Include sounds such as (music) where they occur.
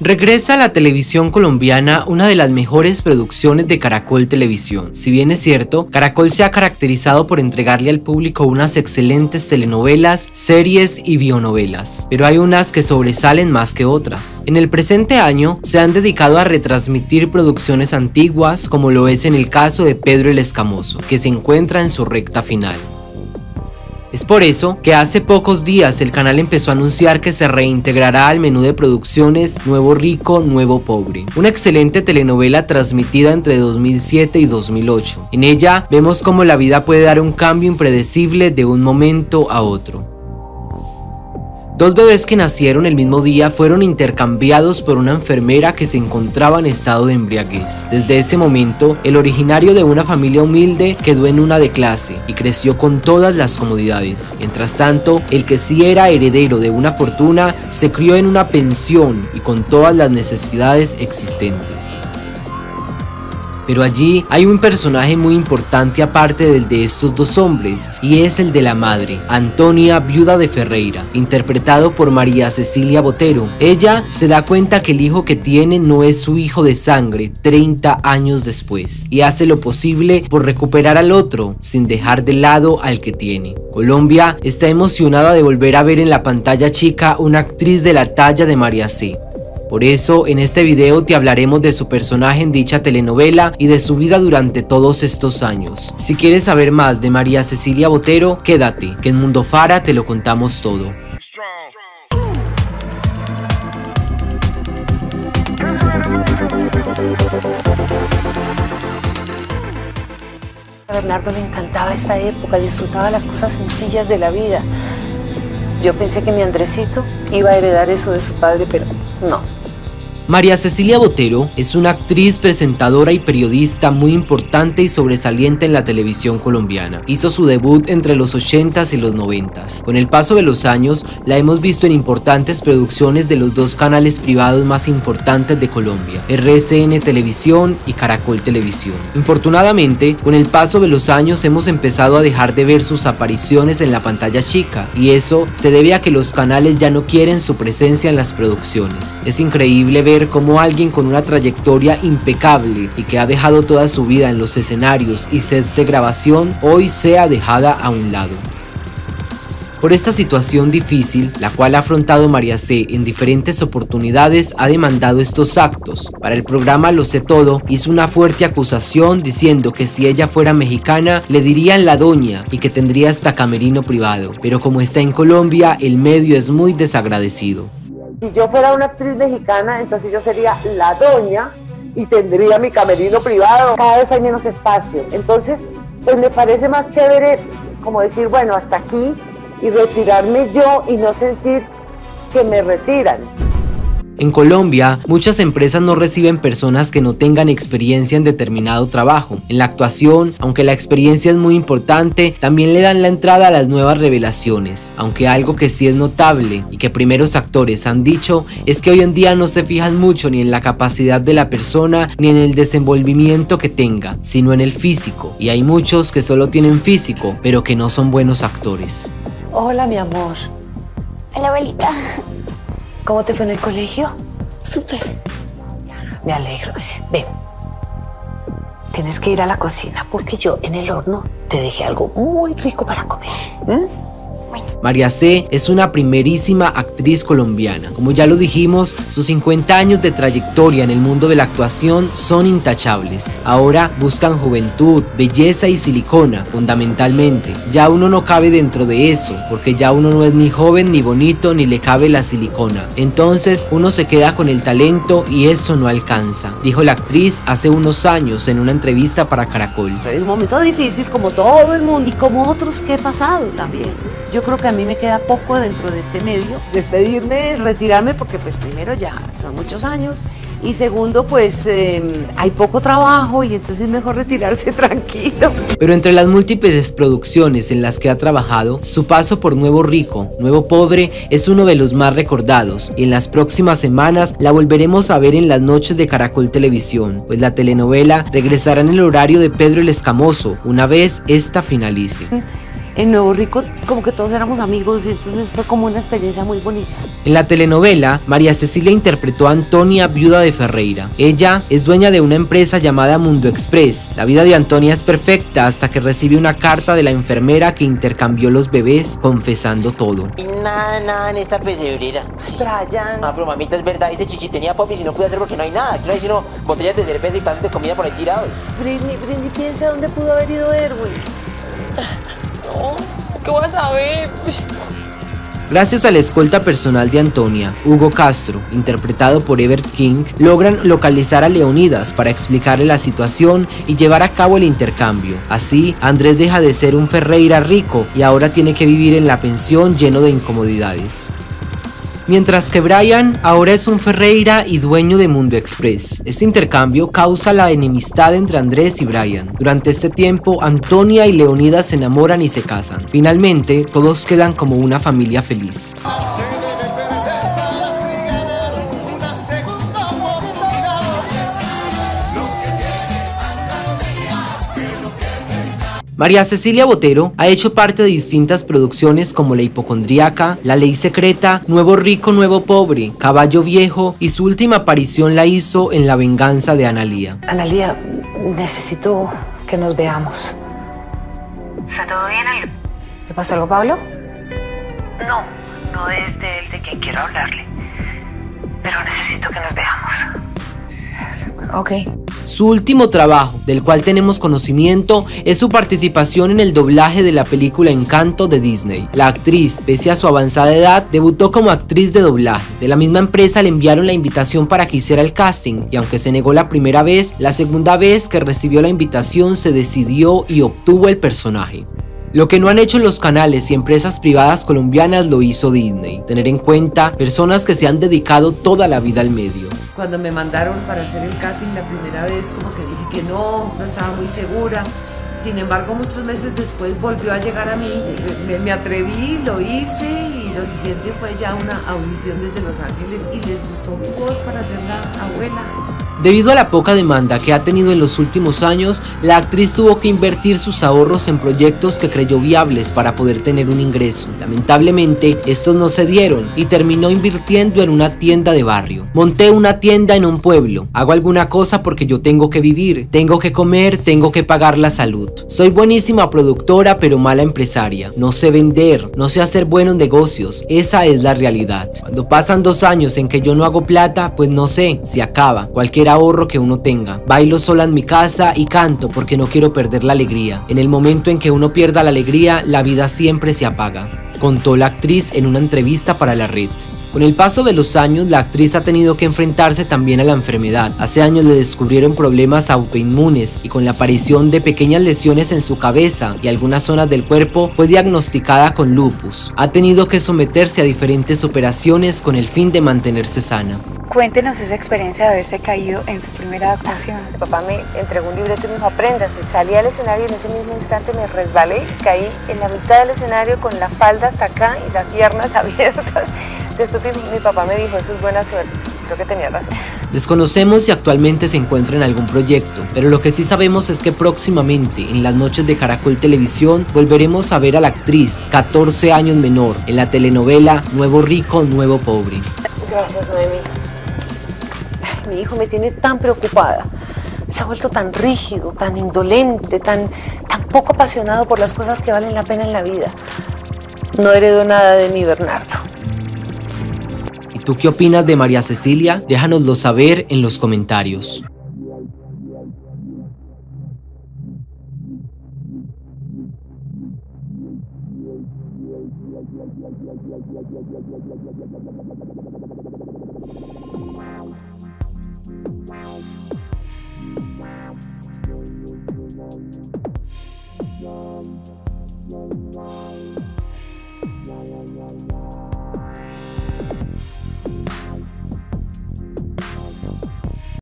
Regresa a la televisión colombiana una de las mejores producciones de Caracol Televisión. Si bien es cierto, Caracol se ha caracterizado por entregarle al público unas excelentes telenovelas, series y bionovelas, pero hay unas que sobresalen más que otras. En el presente año se han dedicado a retransmitir producciones antiguas como lo es en el caso de Pedro el Escamoso, que se encuentra en su recta final. Es por eso que hace pocos días el canal empezó a anunciar que se reintegrará al menú de producciones Nuevo Rico, Nuevo Pobre, una excelente telenovela transmitida entre 2007 y 2008. En ella vemos cómo la vida puede dar un cambio impredecible de un momento a otro. Dos bebés que nacieron el mismo día fueron intercambiados por una enfermera que se encontraba en estado de embriaguez. Desde ese momento, el originario de una familia humilde quedó en una de clase y creció con todas las comodidades. Mientras tanto, el que sí era heredero de una fortuna se crió en una pensión y con todas las necesidades existentes. Pero allí hay un personaje muy importante aparte del de estos dos hombres, y es el de la madre, Antonia, viuda de Ferreira, interpretado por María Cecilia Botero. Ella se da cuenta que el hijo que tiene no es su hijo de sangre 30 años después, y hace lo posible por recuperar al otro, sin dejar de lado al que tiene. Colombia está emocionada de volver a ver en la pantalla chica una actriz de la talla de María C. Por eso en este video te hablaremos de su personaje en dicha telenovela y de su vida durante todos estos años. Si quieres saber más de María Cecilia Botero, quédate, que en Mundo Fara te lo contamos todo. A Bernardo le encantaba esta época, disfrutaba las cosas sencillas de la vida. Yo pensé que mi Andresito iba a heredar eso de su padre, pero no. María Cecilia Botero es una actriz, presentadora y periodista muy importante y sobresaliente en la televisión colombiana. Hizo su debut entre los 80s y los 90s. Con el paso de los años, la hemos visto en importantes producciones de los dos canales privados más importantes de Colombia, RCN Televisión y Caracol Televisión. Infortunadamente, con el paso de los años hemos empezado a dejar de ver sus apariciones en la pantalla chica, y eso se debe a que los canales ya no quieren su presencia en las producciones. Es increíble ver como alguien con una trayectoria impecable y que ha dejado toda su vida en los escenarios y sets de grabación hoy sea dejada a un lado. Por esta situación difícil, la cual ha afrontado María C en diferentes oportunidades, ha demandado estos actos. Para el programa Lo sé todo, hizo una fuerte acusación diciendo que si ella fuera mexicana, le dirían la doña y que tendría hasta camerino privado. Pero como está en Colombia, el medio es muy desagradecido. Si yo fuera una actriz mexicana, entonces yo sería la doña y tendría mi camerino privado. Cada vez hay menos espacio. Entonces, pues me parece más chévere como decir, bueno, hasta aquí y retirarme yo y no sentir que me retiran. En Colombia, muchas empresas no reciben personas que no tengan experiencia en determinado trabajo. En la actuación, aunque la experiencia es muy importante, también le dan la entrada a las nuevas revelaciones. Aunque algo que sí es notable y que primeros actores han dicho es que hoy en día no se fijan mucho ni en la capacidad de la persona ni en el desenvolvimiento que tenga, sino en el físico. Y hay muchos que solo tienen físico, pero que no son buenos actores. Hola, mi amor. Hola, abuelita. ¿Cómo te fue en el colegio? Súper. Me alegro. Ven. Tienes que ir a la cocina porque yo en el horno te dejé algo muy rico para comer. María C es una primerísima actriz colombiana. Como ya lo dijimos, sus 50 años de trayectoria en el mundo de la actuación son intachables. Ahora buscan juventud, belleza y silicona, fundamentalmente. Ya uno no cabe dentro de eso, porque ya uno no es ni joven ni bonito ni le cabe la silicona. Entonces uno se queda con el talento y eso no alcanza, dijo la actriz hace unos años en una entrevista para Caracol. Es un momento difícil como todo el mundo y como otros que he pasado también. Yo creo que a mí me queda poco dentro de este medio, despedirme, retirarme, porque pues primero ya son muchos años y segundo pues em, hay poco trabajo y entonces es mejor retirarse (laughs) tranquilo. Pero entre las múltiples producciones en las que ha trabajado, su paso por Nuevo Rico, Nuevo Pobre es uno de los más recordados y en las próximas semanas la volveremos a ver en las noches de Caracol Televisión, pues la telenovela regresará en el horario de Pedro el Escamoso una vez esta finalice. En Nuevo Rico como que todos éramos amigos y entonces fue como una experiencia muy bonita. En la telenovela, María Cecilia interpretó a Antonia, viuda de Ferreira. Ella es dueña de una empresa llamada Mundo Express. La vida de Antonia es perfecta hasta que recibe una carta de la enfermera que intercambió los bebés confesando todo. Y nada, nada en esta pesebrera. Sí. Brian. Ah, pero mamita, es verdad, ese chichi tenía popis y no pude hacer porque no hay nada. Aquí no hay sino botellas de cerveza y panes de comida por ahí tirados. Britney, Britney, piensa dónde pudo haber ido Erwin. (laughs) Gracias a la escolta personal de Antonia, Hugo Castro, interpretado por Everett King, logran localizar a Leonidas para explicarle la situación y llevar a cabo el intercambio. Así, Andrés deja de ser un Ferreira rico y ahora tiene que vivir en la pensión lleno de incomodidades. Mientras que Brian ahora es un Ferreira y dueño de Mundo Express. Este intercambio causa la enemistad entre Andrés y Brian. Durante este tiempo, Antonia y Leonidas se enamoran y se casan. Finalmente, todos quedan como una familia feliz. María Cecilia Botero ha hecho parte de distintas producciones como La Hipocondriaca, La Ley Secreta, Nuevo Rico, Nuevo Pobre, Caballo Viejo y su última aparición la hizo en La Venganza de Analía. Analía, necesito que nos veamos. ¿Está todo bien? ¿Le pasó algo, Pablo? No, no es de él de quien quiero hablarle. Pero necesito que nos veamos. Ok. Su último trabajo, del cual tenemos conocimiento, es su participación en el doblaje de la película Encanto de Disney. La actriz, pese a su avanzada edad, debutó como actriz de doblaje. De la misma empresa le enviaron la invitación para que hiciera el casting, y aunque se negó la primera vez, la segunda vez que recibió la invitación se decidió y obtuvo el personaje. Lo que no han hecho los canales y empresas privadas colombianas lo hizo Disney. Tener en cuenta personas que se han dedicado toda la vida al medio. Cuando me mandaron para hacer el casting la primera vez, como que dije que no, no estaba muy segura. Sin embargo, muchos meses después volvió a llegar a mí. Me, atreví, lo hice y lo siguiente fue ya una audición desde Los Ángeles y les gustó mi voz para ser la abuela. Debido a la poca demanda que ha tenido en los últimos años, la actriz tuvo que invertir sus ahorros en proyectos que creyó viables para poder tener un ingreso. Lamentablemente, estos no se dieron y terminó invirtiendo en una tienda de barrio. Monté una tienda en un pueblo. Hago alguna cosa porque yo tengo que vivir, tengo que comer, tengo que pagar la salud. Soy buenísima productora pero mala empresaria. No sé vender, no sé hacer buenos negocios. Esa es la realidad. Cuando pasan dos años en que yo no hago plata, pues no sé, se acaba. Cualquier ahorro que uno tenga. Bailo sola en mi casa y canto porque no quiero perder la alegría. En el momento en que uno pierda la alegría, la vida siempre se apaga, contó la actriz en una entrevista para la red. Con el paso de los años, la actriz ha tenido que enfrentarse también a la enfermedad. Hace años le descubrieron problemas autoinmunes y con la aparición de pequeñas lesiones en su cabeza y algunas zonas del cuerpo fue diagnosticada con lupus. Ha tenido que someterse a diferentes operaciones con el fin de mantenerse sana. Cuéntenos esa experiencia de haberse caído en su primera actuación. Mi papá me entregó un libreto y me dijo, apréndase. Salí al escenario y en ese mismo instante me resbalé, caí en la mitad del escenario con la falda hasta acá y las piernas (laughs) abiertas. Después mi, mi papá me dijo, eso es buena suerte. Creo que tenía razón. Desconocemos si actualmente se encuentra en algún proyecto, pero lo que sí sabemos es que próximamente, en las noches de Caracol Televisión, volveremos a ver a la actriz, 14 años menor, en la telenovela Nuevo Rico, Nuevo Pobre. Gracias, Noemi. Ay, Mi hijo me tiene tan preocupada. Se ha vuelto tan rígido, tan indolente, tan, tan poco apasionado por las cosas que valen la pena en la vida. No heredo nada de mi Bernardo. ¿Y tú qué opinas de María Cecilia? Déjanoslo saber en los comentarios.